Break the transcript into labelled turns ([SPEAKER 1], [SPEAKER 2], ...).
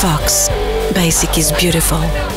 [SPEAKER 1] Fox. Basic is beautiful.